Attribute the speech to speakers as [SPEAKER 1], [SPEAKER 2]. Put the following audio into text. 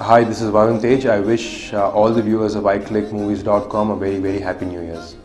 [SPEAKER 1] Hi, this is Varun Tej. I wish uh, all the viewers of iClickMovies.com a very, very happy New Year's.